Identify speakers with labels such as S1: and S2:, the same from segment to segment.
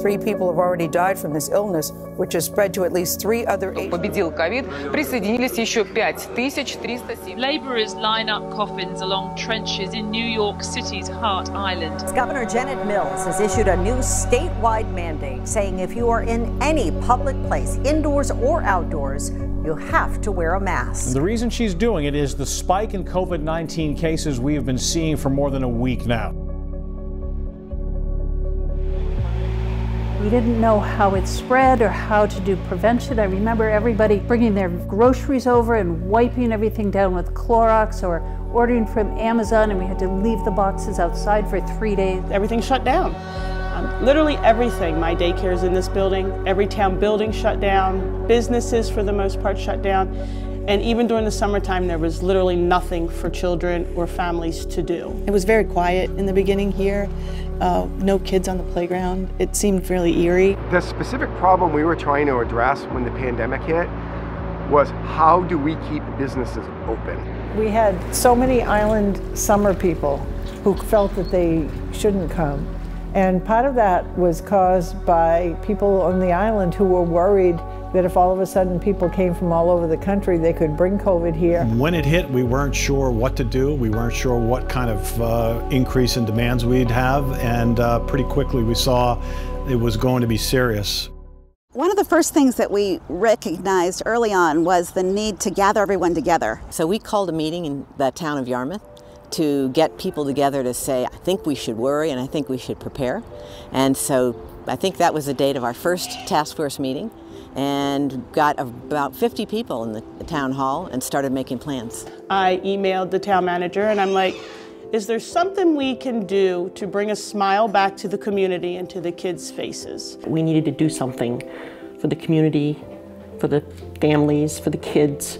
S1: Three people have already died from this illness, which has spread to at least three other
S2: Победил ковид, присоединились еще 5307.
S3: Laborers line up coffins along trenches in New York City's Hart Island.
S4: Governor Janet Mills has issued a new statewide mandate saying if you are in any public place, indoors or outdoors, you have to wear a mask.
S5: And the reason she's doing it is the spike in COVID 19 cases we have been seeing for more than a week now.
S6: We didn't know how it spread or how to do prevention. I remember everybody bringing their groceries over and wiping everything down with Clorox or ordering from Amazon, and we had to leave the boxes outside for three days.
S7: Everything shut down. Um, literally everything. My daycare is in this building. Every town building shut down. Businesses, for the most part, shut down. And even during the summertime, there was literally nothing for children or families to do.
S8: It was very quiet in the beginning here. Uh, no kids on the playground. It seemed fairly eerie.
S9: The specific problem we were trying to address when the pandemic hit was how do we keep businesses open?
S10: We had so many island summer people who felt that they shouldn't come. And part of that was caused by people on the island who were worried that if all of a sudden people came from all over the country, they could bring COVID here.
S5: When it hit, we weren't sure what to do. We weren't sure what kind of uh, increase in demands we'd have, and uh, pretty quickly we saw it was going to be serious.
S11: One of the first things that we recognized early on was the need to gather everyone together.
S12: So we called a meeting in the town of Yarmouth to get people together to say, I think we should worry and I think we should prepare. And so I think that was the date of our first task force meeting and got about 50 people in the, the town hall and started making plans.
S7: I emailed the town manager and I'm like, is there something we can do to bring a smile back to the community and to the kids' faces?
S13: We needed to do something for the community, for the families, for the kids,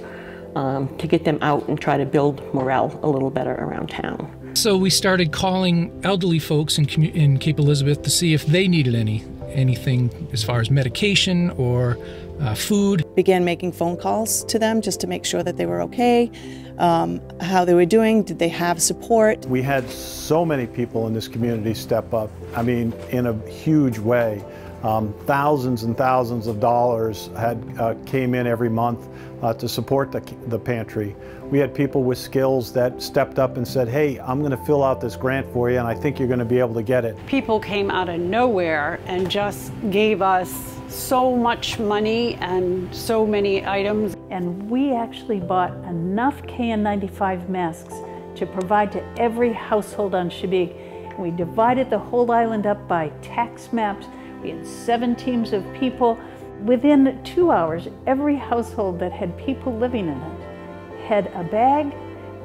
S13: um, to get them out and try to build morale a little better around town.
S14: So we started calling elderly folks in, in Cape Elizabeth to see if they needed any anything as far as medication or uh, food.
S8: Began making phone calls to them just to make sure that they were okay, um, how they were doing, did they have support.
S5: We had so many people in this community step up, I mean, in a huge way. Um, thousands and thousands of dollars had uh, came in every month uh, to support the, the pantry. We had people with skills that stepped up and said, hey, I'm going to fill out this grant for you and I think you're going to be able to get it.
S15: People came out of nowhere and just gave us so much money and so many items.
S6: And we actually bought enough KN95 masks to provide to every household on Chebeague. We divided the whole island up by tax maps we seven teams of people. Within two hours, every household that had people living in it had a bag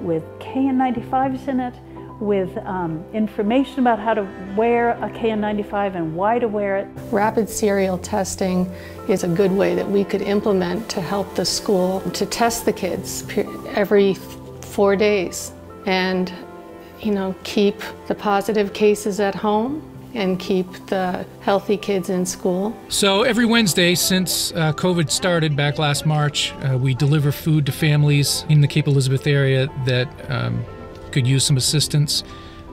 S6: with KN95s in it, with um, information about how to wear a KN95 and why to wear it.
S16: Rapid serial testing is a good way that we could implement to help the school to test the kids every four days and you know keep the positive cases at home and keep the healthy kids in school.
S14: So every Wednesday since uh, COVID started back last March, uh, we deliver food to families in the Cape Elizabeth area that um, could use some assistance.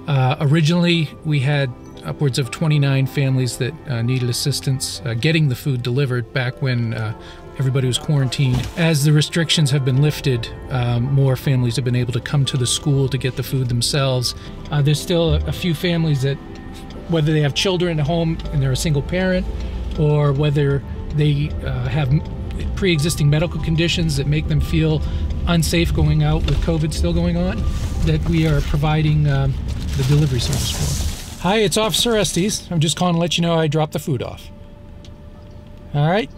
S14: Uh, originally, we had upwards of 29 families that uh, needed assistance uh, getting the food delivered back when uh, everybody was quarantined. As the restrictions have been lifted, um, more families have been able to come to the school to get the food themselves. Uh, there's still a, a, few families that whether they have children at home and they're a single parent, or whether they uh, have pre-existing medical conditions that make them feel unsafe going out with COVID still going on, that we are providing um, the delivery service for. Hi, it's Officer Estes. I'm just calling to let you know I dropped the food off. All right.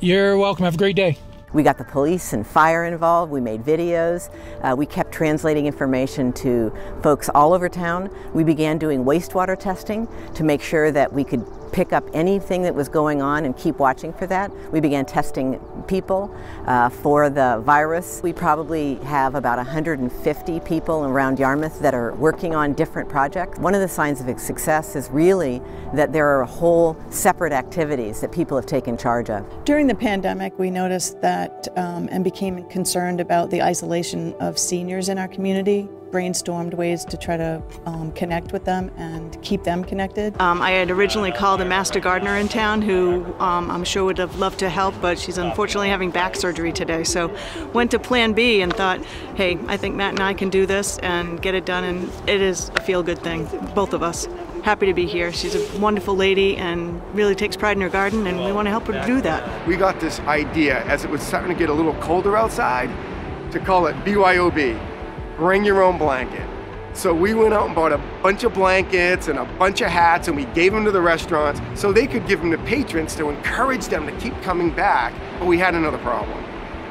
S14: You're welcome. Have a great day.
S12: We got the police and fire involved. We made videos. Uh, we kept translating information to folks all over town. We began doing wastewater testing to make sure that we could pick up anything that was going on and keep watching for that. We began testing people uh, for the virus. We probably have about 150 people around Yarmouth that are working on different projects. One of the signs of success is really that there are whole separate activities that people have taken charge of.
S8: During the pandemic, we noticed that um, and became concerned about the isolation of seniors in our community. Brainstormed ways to try to um, connect with them and keep them connected.
S17: Um, I had originally called a master gardener in town who um, I'm sure would have loved to help, but she's unfortunately having back surgery today. So went to Plan B and thought, hey, I think Matt and I can do this and get it done, and it is a feel-good thing, both of us. Happy to be here. She's a wonderful lady and really takes pride in her garden, and we want to help her do that.
S9: We got this idea as it was starting to get a little colder outside to call it BYOB, bring your own blanket. So we went out and bought a bunch of blankets and a bunch of hats and we gave them to the restaurants so they could give them to patrons to encourage them to keep coming back. But we had another problem.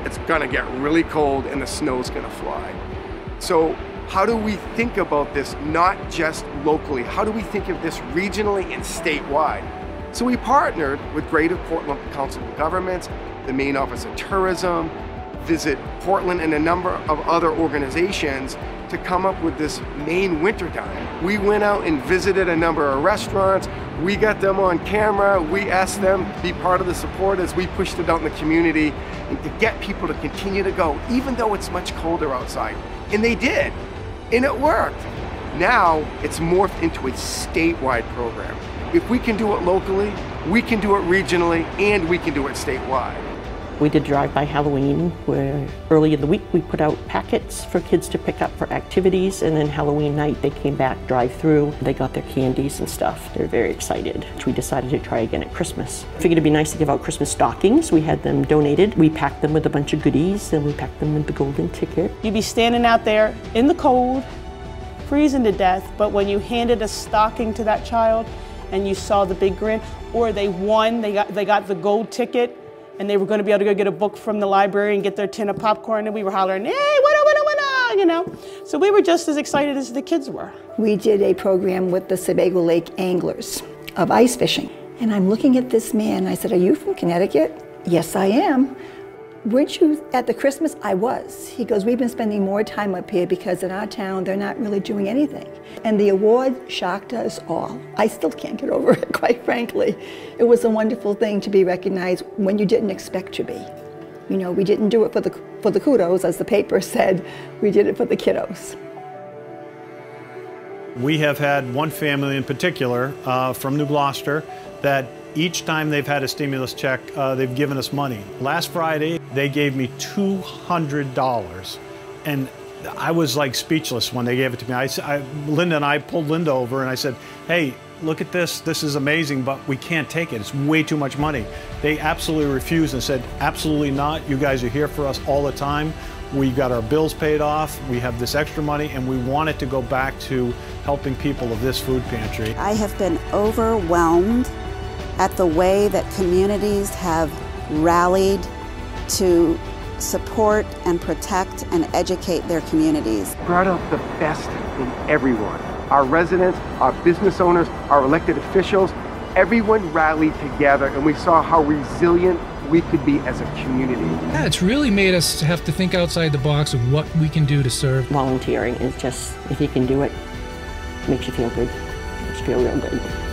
S9: It's gonna get really cold and the snow's gonna fly. So how do we think about this not just locally? How do we think of this regionally and statewide? So we partnered with Greater Portland Council of Governments, the Maine Office of Tourism, Visit Portland and a number of other organizations to come up with this Maine winter dine. We went out and visited a number of restaurants. We got them on camera. We asked them to be part of the support as we pushed it out in the community and to get people to continue to go, even though it's much colder outside. And they did, and it worked. Now it's morphed into a statewide program. If we can do it locally, we can do it regionally, and we can do it statewide.
S13: We did drive-by Halloween where early in the week we put out packets for kids to pick up for activities and then Halloween night they came back drive-through. They got their candies and stuff. They're very excited. We decided to try again at Christmas. Figured it'd be nice to give out Christmas stockings. We had them donated. We packed them with a bunch of goodies and we packed them with the golden ticket.
S7: You'd be standing out there in the cold, freezing to death, but when you handed a stocking to that child and you saw the big grin, or they won, they got, they got the gold ticket, and they were going to be able to go get a book from the library and get their tin of popcorn, and we were hollering, hey, winner, winner, winner, you know. So we were just as excited as the kids were.
S18: We did a program with the Sebago Lake anglers of ice fishing. And I'm looking at this man, I said, Are you from Connecticut? Yes, I am. Weren't you at the Christmas? I was. He goes, We've been spending more time up here because in our town they're not really doing anything. And the award shocked us all. I still can't get over it, quite frankly. It was a wonderful thing to be recognized when you didn't expect to be. You know, we didn't do it for the, for the kudos, as the paper said, we did it for the kiddos.
S5: We have had one family in particular uh, from New Gloucester that each time they've had a stimulus check, uh, they've given us money. Last Friday, they gave me $200. And I was like speechless when they gave it to me. I, I, Linda and I pulled Linda over and I said, hey, look at this. This is amazing, but we can't take it. It's way too much money. They absolutely refused and said, absolutely not. You guys are here for us all the time. We got our bills paid off. We have this extra money, and we want it to go back to helping people of this food pantry.
S11: I have been overwhelmed at the way that communities have rallied to support and protect and educate their communities.
S9: Brought out the best in everyone. Our residents, our business owners, our elected officials, everyone rallied together and we saw how resilient we could be as a community.
S14: Yeah, it's really made us have to think outside the box of what we can do to serve.
S13: Volunteering is just, if you can do it, makes you feel good. Makes you feel real good.